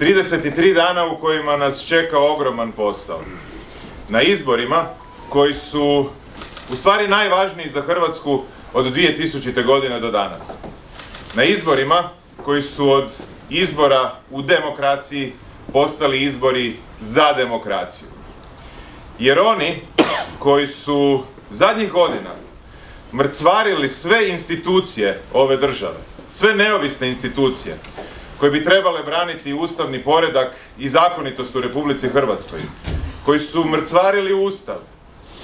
33 dana u kojima nas čeka ogroman posao. Na izborima koji su u stvari najvažniji za Hrvatsku od 2000. godine do danas. Na izborima koji su od izbora u demokraciji postali izbori za demokraciju. Jer oni koji su zadnjih godina mrcvarili sve institucije ove države, sve neovisne institucije, koje bi trebale braniti ustavni poredak i zakonitost u Republici Hrvatskoj, koji su mrcvarili ustav,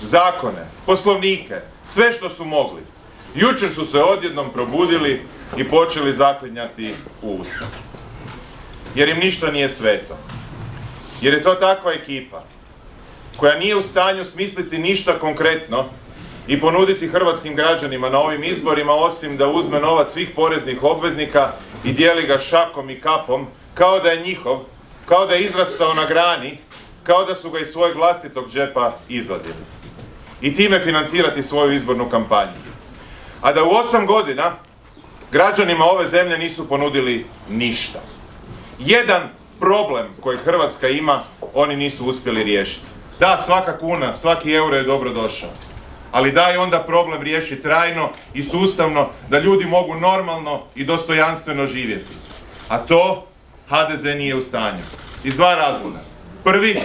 zakone, poslovnike, sve što su mogli. Jučer su se odjednom probudili i počeli zaklinjati u ustav. Jer im ništa nije sveto. Jer je to takva ekipa koja nije u stanju smisliti ništa konkretno i ponuditi hrvatskim građanima na ovim izborima osim da uzme novac svih poreznih obveznika i dijeli ga šakom i kapom kao da je njihov, kao da je izrastao na grani, kao da su ga iz svojeg vlastitog džepa izvadili. I time financirati svoju izbornu kampanju. A da u osam godina građanima ove zemlje nisu ponudili ništa. Jedan problem koji Hrvatska ima, oni nisu uspjeli riješiti. Da, svaka kuna, svaki euro je dobro došao. Ali daj onda problem riješi trajno i sustavno da ljudi mogu normalno i dostojanstveno živjeti. A to HDZ nije u stanju. Iz dva razloga. Prvi,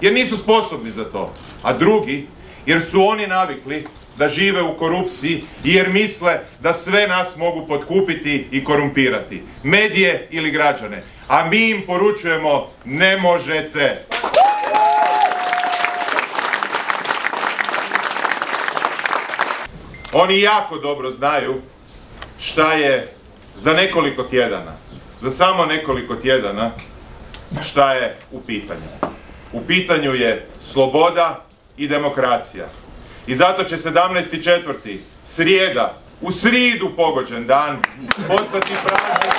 jer nisu sposobni za to. A drugi, jer su oni navikli da žive u korupciji i jer misle da sve nas mogu potkupiti i korumpirati. Medije ili građane. A mi im poručujemo ne možete. Oni jako dobro znaju šta je za nekoliko tjedana, za samo nekoliko tjedana, šta je u pitanju. U pitanju je sloboda i demokracija. I zato će 17.4. srijeda, u sridu pogođen dan, postati slobode